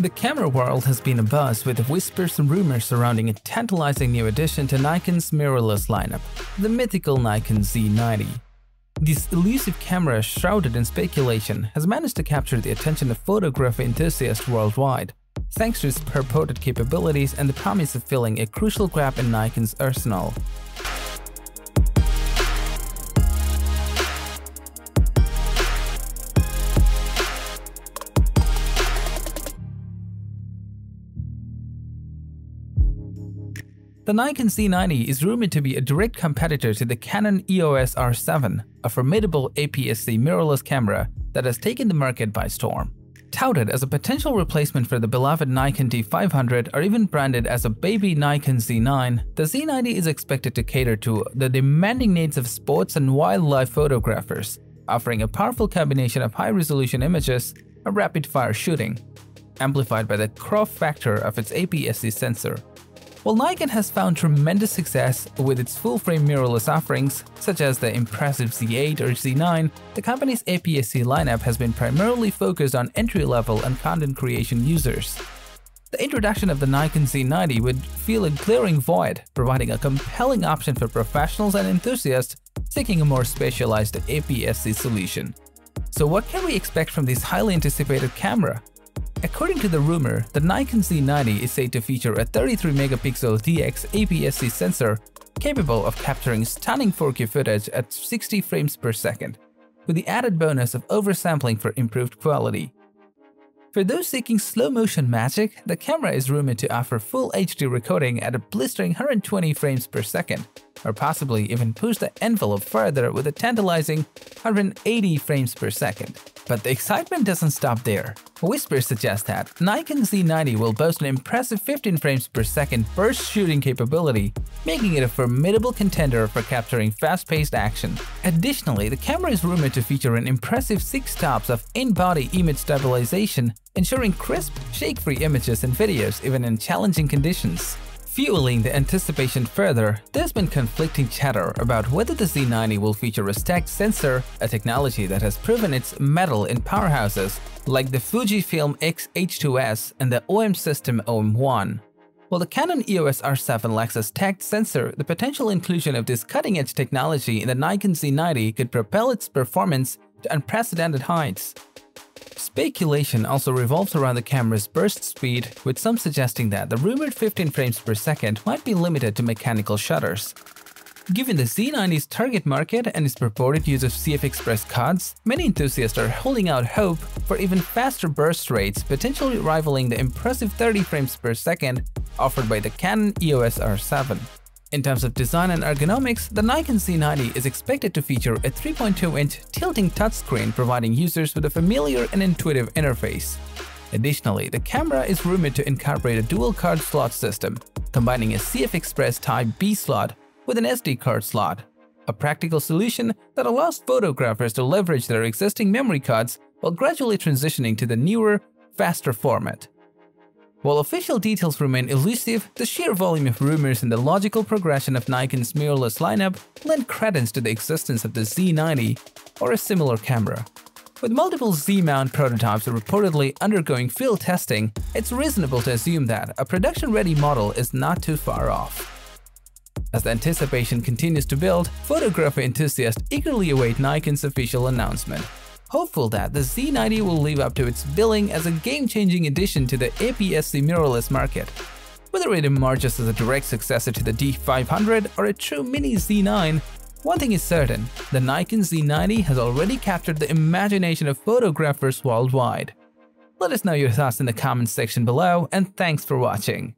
The camera world has been abuzz with whispers and rumors surrounding a tantalizing new addition to Nikon's mirrorless lineup, the mythical Nikon Z90. This elusive camera, shrouded in speculation, has managed to capture the attention of photography enthusiasts worldwide, thanks to its purported capabilities and the promise of filling a crucial gap in Nikon's arsenal. The Nikon Z90 is rumored to be a direct competitor to the Canon EOS R7, a formidable APS-C mirrorless camera that has taken the market by storm. Touted as a potential replacement for the beloved Nikon D500 or even branded as a baby Nikon Z9, the Z90 is expected to cater to the demanding needs of sports and wildlife photographers, offering a powerful combination of high-resolution images and rapid-fire shooting, amplified by the crop factor of its APS-C sensor. While Nikon has found tremendous success with its full-frame mirrorless offerings, such as the impressive Z8 or Z9, the company's APS-C lineup has been primarily focused on entry-level and content creation users. The introduction of the Nikon Z90 would fill a glaring void, providing a compelling option for professionals and enthusiasts seeking a more specialized APS-C solution. So what can we expect from this highly anticipated camera? According to the rumor, the Nikon Z90 is said to feature a 33-megapixel DX APS-C sensor capable of capturing stunning 4K footage at 60 frames per second, with the added bonus of oversampling for improved quality. For those seeking slow-motion magic, the camera is rumored to offer full HD recording at a blistering 120 frames per second, or possibly even push the envelope further with a tantalizing 180 frames per second. But the excitement doesn't stop there. Whispers suggest that Nikon Z90 will boast an impressive 15 frames per second burst shooting capability, making it a formidable contender for capturing fast-paced action. Additionally, the camera is rumored to feature an impressive 6 stops of in-body image stabilization, ensuring crisp, shake-free images and videos even in challenging conditions. Fueling the anticipation further, there's been conflicting chatter about whether the Z90 will feature a stacked sensor, a technology that has proven its mettle in powerhouses like the Fujifilm X-H2S and the OM System OM1. While the Canon EOS R7 lacks a stacked sensor, the potential inclusion of this cutting-edge technology in the Nikon Z90 could propel its performance to unprecedented heights. Speculation also revolves around the camera's burst speed, with some suggesting that the rumored 15 frames per second might be limited to mechanical shutters. Given the Z90's target market and its purported use of CF Express CODs, many enthusiasts are holding out hope for even faster burst rates, potentially rivaling the impressive 30 frames per second offered by the Canon EOS R7. In terms of design and ergonomics, the Nikon Z90 is expected to feature a 3.2-inch tilting touchscreen providing users with a familiar and intuitive interface. Additionally, the camera is rumored to incorporate a dual card slot system, combining a CF Express Type B slot with an SD card slot, a practical solution that allows photographers to leverage their existing memory cards while gradually transitioning to the newer, faster format. While official details remain elusive, the sheer volume of rumors and the logical progression of Nikon's mirrorless lineup lend credence to the existence of the Z90 or a similar camera. With multiple Z-mount prototypes reportedly undergoing field testing, it's reasonable to assume that a production-ready model is not too far off. As the anticipation continues to build, photography enthusiasts eagerly await Nikon's official announcement hopeful that the Z90 will live up to its billing as a game-changing addition to the APS-C mirrorless market. Whether it emerges as a direct successor to the D500 or a true mini Z9, one thing is certain, the Nikon Z90 has already captured the imagination of photographers worldwide. Let us know your thoughts in the comments section below and thanks for watching.